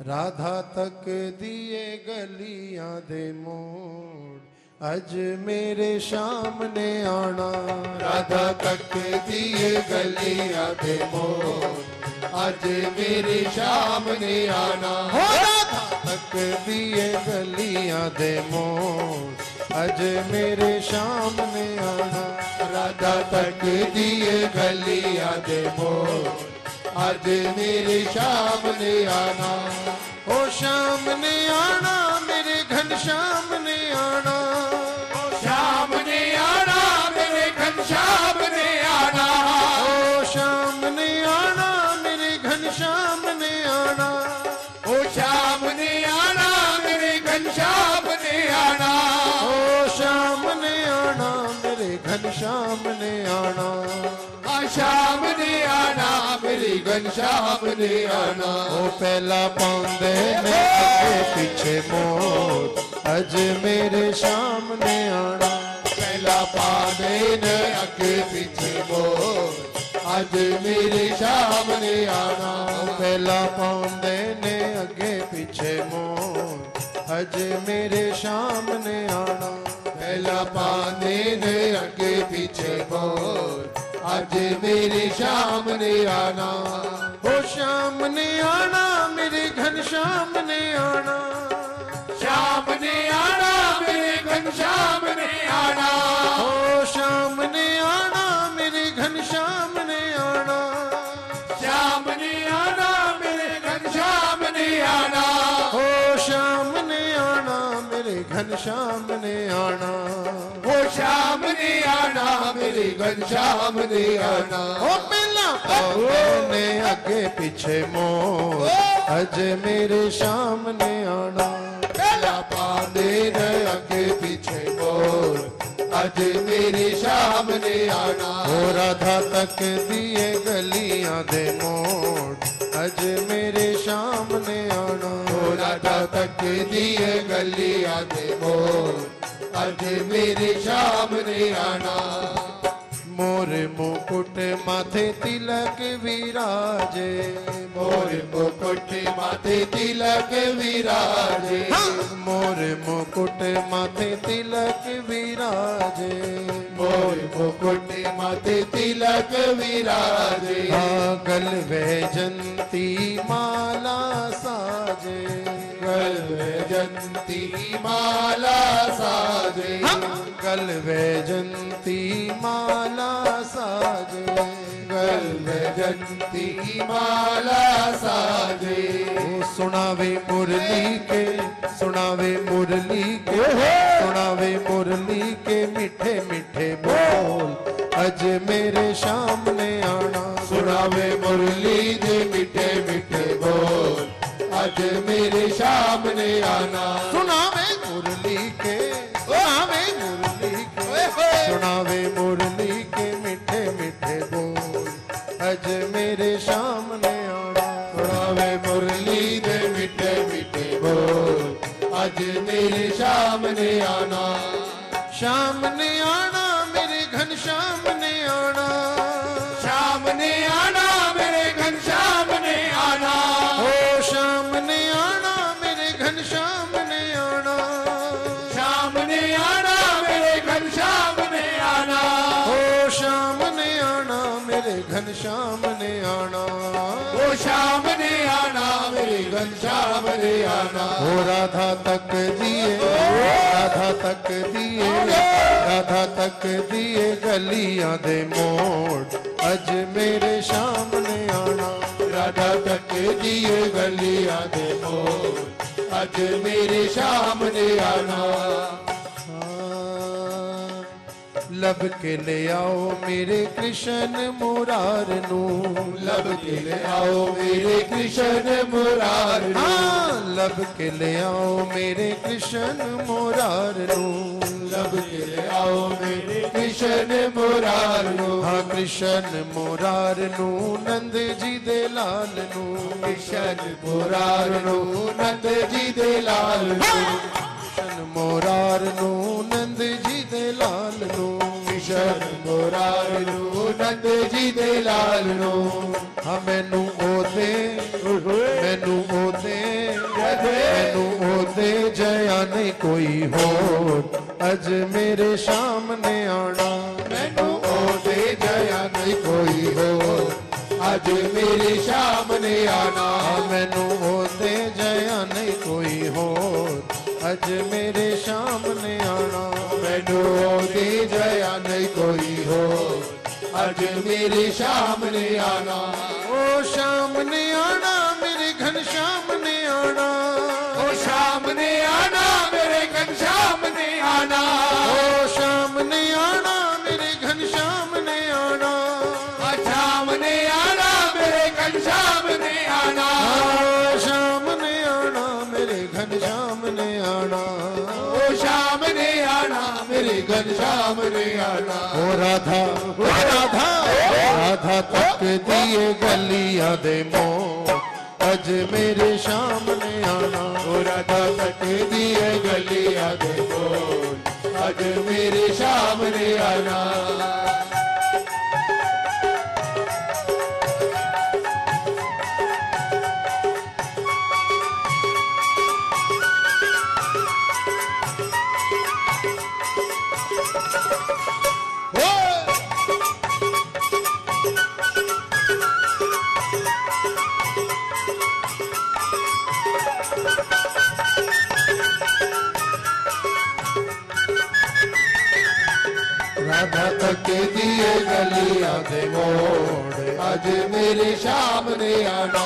राधा तक दिए गलियाँ दे मोड़। अज मेरे सामने आना। राधा तक दिए गलिया दे मोड़। अज मेरे सामने आना। राधा! तक दिए गलिया दे मोड़। अज मेरे सामने आना। राधा तक दिए गलिया दे मोड़। ਅੱਜ ਮੇਰੇ ਸਾਹਮਣੇ ਆਣਾ ਓ ਸਾਹਮਣੇ ਆਣਾ ਮੇਰੇ ਘਨ ਸਾਹਮਣੇ ਆਣਾ ਸਾਹਮਣੇ ਆਣਾ ਮੇਰੇ ਘਨ ਸਾਹਮਣੇ ਆਣਾ ਓ ਸਾਹਮਣੇ ਆਣਾ ਮੇਰੇ ਘਨ ਸਾਹਮਣੇ ਆਣਾ ਓ ਸਾਹਮਣੇ ਆਣਾ ਮੇਰੇ ਘਨ ਸਾਹਮਣੇ ਆਣਾ ਓ ਸਾਹਮਣੇ ਆਣਾ ਮੇਰੇ ਘਨ ਸਾਹਮਣੇ ਆਣਾ ਆ ਸਾਹਮਣੇ ਆਣਾ ਮੇਰੇ ਘਨ ਸਾਹਮਣੇ ਆਣਾ ਉਹ ਪਹਿਲਾ ਪਾਉਂਦੇ ਨੇ ਅੱਗੇ ਪਿੱਛੇ ਮੋੜ ਅੱਜ ਮੇਰੇ ਸਾਹਮਣੇ ਆਣਾ ਪਹਿਲਾ ਪਾਦੇ ਨੇ ਅੱਗੇ ਪਿੱਛੇ ਮੋੜ ਅੱਜ ਮੇਰੇ ਸਾਹਮਣੇ ਆਣਾ ਪਹਿਲਾ ਪਾਉਂਦੇ ਨੇ ਅੱਗੇ ਪਿੱਛੇ ਮੋੜ ਅੱਜ ਮੇਰੇ ਸਾਹਮਣੇ ਆਣਾ ਪਹਿਲਾ ਪਾਦੇ ਨੇ ਅੱਗੇ ਪਿੱਛੇ ਮੋੜ ਅੱਜ ਮੇਰੇ ਸ਼ਾਮ ਨੇ ਆਣਾ। ਹੋ ਸ਼ਾਮ ਨੇ ਆਣਾ, ਮੇਰੇ ਘਨ ਸ਼ਾਮ ਨੇ ਆਣਾ। ਸ਼ਾਮ ਨੇ ਆਣਾ, ਮੇਰੇ ਘਨ ਸ਼ਾਮ ਨੇ ਆਣਾ। ਹੋ ਗਨ ਸ਼ਾਮ ਨੇ ਆਣਾ। ਹੋ ਸ਼ਾਮ ਨੇ ਆਣਾ ਮੇਰੀ ਗਨ ਸ਼ਾਮ ਨੇ ਆਣਾ। ਹੋ ਪਹਿਲਾਂ ਪੱਪੂ ਨੇ ਅੱਗੇ ਪਿੱਛੇ ਮੋ ਅਜੇ ਮੇਰੇ ਸ਼ਾਮ ਨੇ ਆਣਾ। ਅੱਜ ਮੇਰੇ ਸਾਹਮਣੇ ਆਣਾ। ਹੋ ਰਾਧਾ ਤੱਕ ਦੀਏ ਗਲੀਆਂ ਦੇ ਮੋੜ। ਅੱਜ ਮੇਰੇ ਸਾਹਮਣੇ ਆਣਾ। ਉਹ ਰਾਧਾ ਤੱਕ ਦੀਏ ਗਲੀਆਂ ਦੇ ਮੋੜ। ਅੱਜ ਮੇਰੇ ਸਾਹਮਣੇ ਆਣਾ। मोर मुकुट माथे तिलक विराजे। मोर मुकुट माथे तिलक विराजे। हाँ। मोर मुकुट माथे तिलक विराजे। मोर मुकुट माथे तिलक विराजे। गल वैजंती माला साजे। गल वैजंती माला साजे। हाँ। गल वैजंती माला साजे गल वैजंती माला साजे। सुनावे मुरली के सुनावे मुरली के सुनावे मुरली के मीठे मीठे बोल। अज मेरे सामने आना। सुनावे मुरली जे मीठे मीठे बोल। अज मेरे सामने आना। सुनावे मुरली ਸੁਣਾਵੇ ਮੁਰਲੀ ਕੇ ਮਿੱਠੇ ਮਿੱਠੇ ਆਣਾ ਮੇਰੇ ਘਨ ਸਾਹਮਣੇ ਆਣਾ ਓ ਰਾਧਾ ਤੱਕ ਦੀਏ ਰਾਧਾ ਤੱਕ ਦੀਏ ਰਾਧਾ ਤੱਕ ਦੀਏ ਗਲੀਆਂ ਦੇ ਮੋੜ ਅੱਜ ਮੇਰੇ ਸਾਹਮਣੇ ਆਣਾ ਰਾਧਾ ਤੱਕ ਜੀਏ ਗਲੀਆਂ ਦੇ ਮੋੜ ਅੱਜ ਮੇਰੇ ਸਾਹਮਣੇ ਆਣਾ लभ के ले आओ मेरे कृष्ण मुरार नू। लभ के ले आओ मेरे कृष्ण मुरार हाँ, लब के ले आओ मेरे कृष्ण मुरार नू। लब के ले आओ मेरे कृष्ण मुरार नू। हाँ कृष्ण मुरार नू नंद जी दे लाल नू। कृष्ण मुरार नू नंद जी दे लाल हाँ, कृष्ण मुरार नू नंद जी शरण मुरारू नंद जी दे लाल नो हाँ मैनू ओते मैनू ओते मैनू ओते जया नहीं कोई हो अज मेरे सामने आना मैनू ओते जया नहीं कोई हो अज मेरे सामने आना मैनू ओते जया नहीं कोई हो अज मेरे सामने आना। मैनू ओदी जया नहीं कोई हो। अज मेरे सामने आना। ओ सामने आना, मेरे घन शाम ने घनश्याम ओ राधा ओ राधा राधा, तक दिए गलिया दे मो अज मेरे शाम ने आना। ओ राधा, तक दिए गलिया दे मो अज मेरे शाम ने आना। गलियाँ मोड़। अज मेरे शाम ने आना।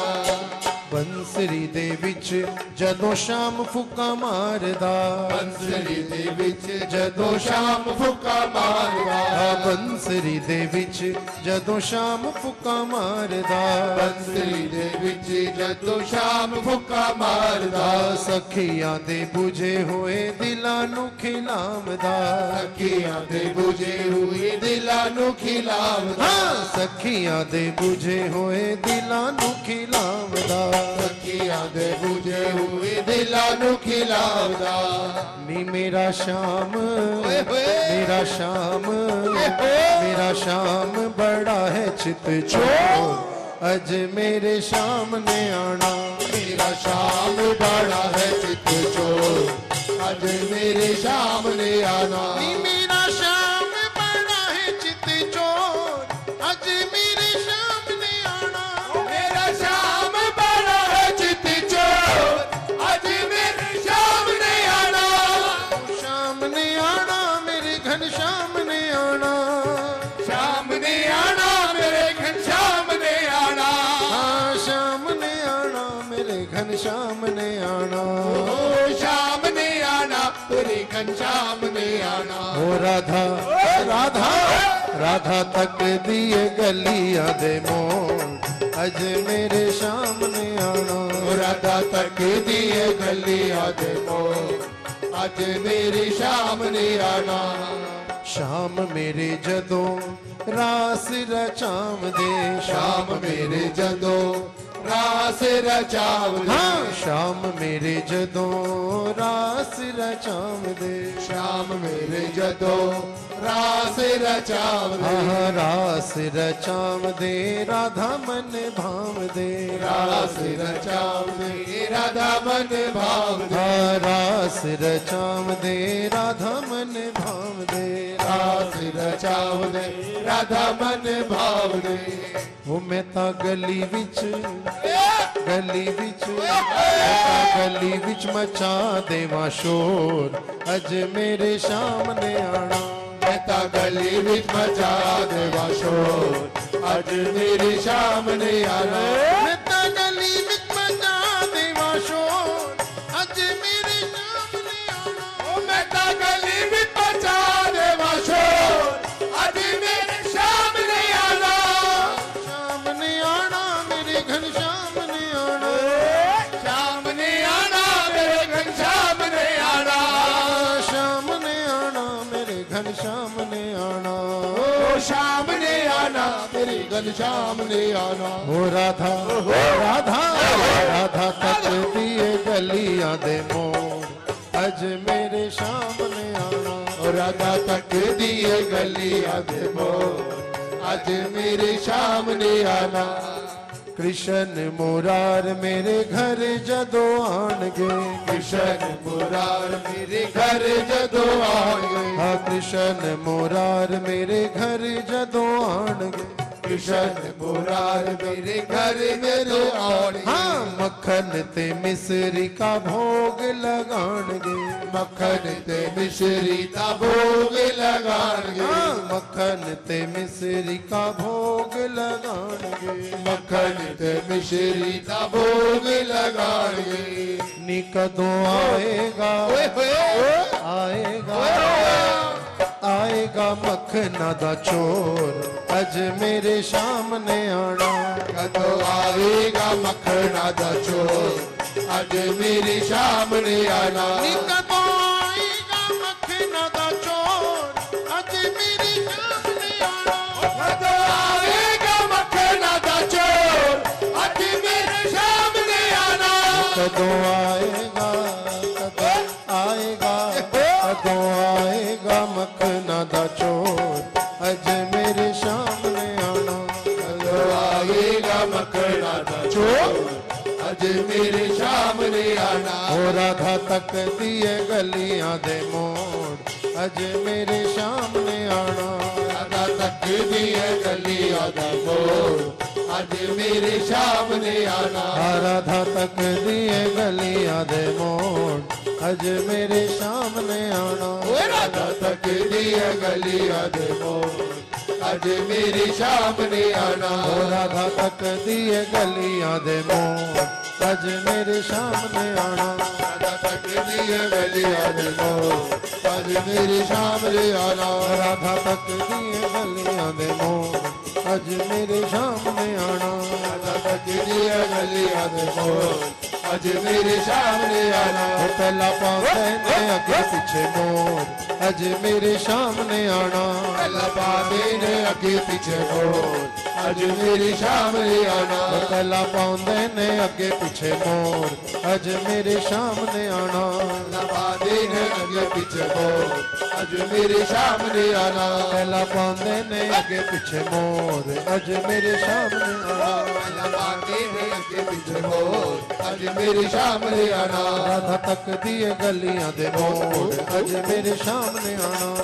बंद ਬੰਸਰੀ ਦੇ ਵਿੱਚ ਜਦੋਂ ਸ਼ਾਮ ਫੁੱਕਾ ਮਾਰਦਾ। ਬੰਸਰੀ ਦੇ ਵਿੱਚ ਜਦੋਂ ਸ਼ਾਮ ਫੁੱਕਾ ਮਾਰਦਾ। ਬੰਸਰੀ ਦੇ ਵਿੱਚ ਜਦੋਂ ਸ਼ਾਮ ਫੁੱਕਾ ਮਾਰਦਾ। ਬੰਸਰੀ ਦੇ ਵਿੱਚ ਜਦੋਂ ਸ਼ਾਮ ਫੁੱਕਾ ਮਾਰਦਾ। ਸਖੀਆਂ ਦੇ 부ਝੇ ਹੋਏ ਦਿਲਾਂ ਨੂੰ ਖਿਲਾਮਦਾ। ਸਖੀਆਂ ਦੇ 부ਝੇ ਹੋਏ ਦਿਲਾਂ ਨੂੰ ਖਿਲਾਮਦਾ। ਸਖੀਆਂ ਦੇ 부ਝੇ ਹੋਏ ਦਿਲਾਂ ਨੂੰ ਖਿਲਾਮਦਾ। ਅੱਖੀਆਂ ਦੇ ਬੁਝੇ ਹੋਏ ਦਿਲਾਂ ਨੂੰ ਖਿਲਾਉਂਦਾ ਨੀ ਮੇਰਾ ਸ਼ਾਮ ਮੇਰਾ ਸ਼ਾਮ ਮੇਰਾ ਸ਼ਾਮ ਬੜਾ ਹੈ ਚਿਤ ਚੋ ਅਜ ਮੇਰੇ ਸ਼ਾਮ ਨੇ ਆਣਾ ਮੇਰਾ ਸ਼ਾਮ ਬੜਾ ਹੈ ਚਿਤ ਚੋ अज मेरे शाम ने आना शाम में आना। हो राधा राधा राधा तक दिए गलिया दे मोड़। अज मेरे शाम में आना राधा तक दिए गलिया दे अज मेरे शाम में आना। शाम मेरे जदों रास रचाम दे। शाम मेरे जदों ਰਾਸ ਰਚਾਵਦੇ ਹਾਂ ਸ਼ਾਮ ਮੇਰੇ ਜਦੋਂ ਰਾਸ ਰਚਾਵਦੇ ਸ਼ਾਮ ਮੇਰੇ ਜਦੋਂ ਰਾਸ ਰਚਾਵਦੇ ਆਹ ਰਾਸ ਰਚਾਵਦੇ ਰਾਧਾ ਮਨ ਭਾਵਦੇ ਰਾਸ ਰਚਾਵਦੇ ਰਾਧਾ ਮਨ ਭਾਵਦੇ ਆ ਰਾਸ ਰਚਾਵਦੇ ਰਾਧਾ ਮਨ ਭਾਵਦੇ ਰਾਸ ਰਚਾਵਦੇ ਰਾਧਾ ਮਨ ਭਾਵਦੇ ਉਹ ਮੈਂ ਤਾਂ ਗਲੀ ਵਿੱਚ ਗਲੀ ਵਿੱਚ ਮੈਂ ਤਾਂ ਗਲੀ ਵਿੱਚ ਮਚਾ ਦੇਵਾਂ ਸ਼ੋਰ ਅੱਜ ਮੇਰੇ ਸ਼ਾਮ ਨੇ ਆਣਾ ਮੈਂ ਤਾਂ ਗਲੀ ਵਿੱਚ ਮਚਾ ਦੇਵਾ ਸ਼ੋਰ ਅੱਜ ਮੇਰੀ ਸ਼ਾਮ ਨੇ ਆਣਾ घनश्याम ले आना। हो राधा हो राधा राधा तक दिए गलिया दे मोर। अज मेरे शाम ने आना। हो राधा तक दिए गलिया दे मोर। अज मेरे शाम ने आना। कृष्ण मुरार मेरे घर जदो आन गे कृष्ण मुरार मेरे घर जदो आन गे हाँ कृष्ण मुरार मेरे घर जदो आन गे शत मुरार मेरे घर में दो और हाँ मक्खन ते मिश्री का भोग लगान गे मक्खन ते मिश्री का भोग लगान गे हाँ मक्खन ते मिश्री का भोग लगान गे मक्खन ते मिश्री का भोग लगान गे निकदो आएगा आएगा। ਆਏਗਾ ਮੱਖਣਾ ਦਾ ਚੋਰ। ਅੱਜ ਮੇਰੇ ਸਾਹਮਣੇ ਆਣਾ ਕਦੋਂ ਆਵੇਗਾ ਮੱਖਣਾ ਦਾ ਚੋਰ? ਅੱਜ ਮੇਰੇ ਸਾਹਮਣੇ ਆਣਾ ਨੀ ਕਦੋਂ ਆਏਗਾ ਮੱਖਣਾ ਦਾ ਚੋਰ? ਅੱਜ ਮੇਰੇ ਸਾਹਮਣੇ ਆਣਾ ਕਦੋਂ ਆਵੇਗਾ ਮੱਖਣਾ ਦਾ ਚੋਰ? ਅੱਜ ਮੇਰੇ ਸਾਹਮਣੇ ਆਣਾ ਕਦੋਂ ਆਏਗਾ तो आएगा मखना दा चोर। अज मेरे सामने आना। आएगा मखना दा चोर। अज मेरे सामने आना। हो राधा तक दिए गलियाँ दे मोड़ अज मेरे सामने आना। राधा तक दिए गलियाँ दे मोड़ अज मेरे सामने आना। राधा तक दिए गलियाँ दे मोड़ अज मेरे सामने आना। राधा तक दिया गलिया दे अज मेरे सामने आना। राधा तक दिए गलिया दे अज मेरे सामने आना। राधा तक दिए गलिया दे अज मेरे सामने आना। राधा तक दिए गलिया दे अज मेरे सामने आना। राधा तक दिए गलिया दे ਸਾਹਮਣੇ ਮੇਰੇ ਸਾਹਮਣੇ ਆਣਾ। ਉਹ ਪਹਿਲਾ ਪਾਉਂਦੇ ਨੇ, ਅੱਗੇ ਪਿੱਛੇ ਮੋੜ। ਅੱਜ ਮੇਰੇ ਸਾਹਮਣੇ ਆਣਾ। ਅੱਲਾ ਪਾਦੇ ਨੇ, ਅੱਗੇ ਪਿੱਛੇ ਮੋੜ। ਅੱਜ ਮੇਰੇ ਸਾਹਮਣੇ ਆਣਾ। ਉਹ ਪਹਿਲਾ ਪਾਉਂਦੇ ਨੇ, ਅੱਗੇ ਪਿੱਛੇ ਮੋੜ। ਅੱਜ ਮੇਰੇ ਸਾਹਮਣੇ ਆਣਾ। ਅੱਗੇ ਪਿੱਛੇ ਮੋੜ ਅੱਜ ਮੇਰੇ ਸਾਹਮਣੇ ਆਣਾ ਪਹਿਲਾ ਪਾਉਂਦੇ ਨੇ ਅੱਗੇ ਪਿੱਛੇ ਮੋੜ ਅੱਜ ਮੇਰੇ ਸਾਹਮਣੇ ਆਣਾ ਅੱਲਾ ਪਾਦੇ ਨੇ ਅੱਗੇ ਪਿੱਛੇ ਮੋੜ ਅੱਜ ਮੇਰੇ ਸਾਹਮਣੇ ਆਣਾ ਰਾਧਾ ਤੱਕਦੀ ਏ ਗਲੀਆਂ ਦੇ ਮੋੜ ਅੱਜ ਮੇਰੇ ਸਾਹਮਣੇ ਆਣਾ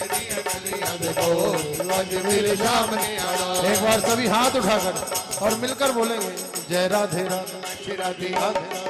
ਗਲੀਆਂ ਦੇ ਮੋੜ ਅੱਜ ਮੇਰੇ ਸਾਹਮਣੇ ਆਣਾ एक बार सभी हाथ उठाकर और मिलकर बोलेंगे जय Radhe Radhe Radhe Radhe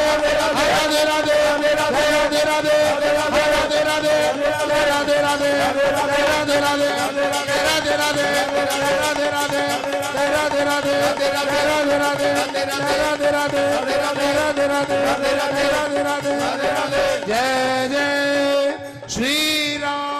Jai Jai Shri Ram.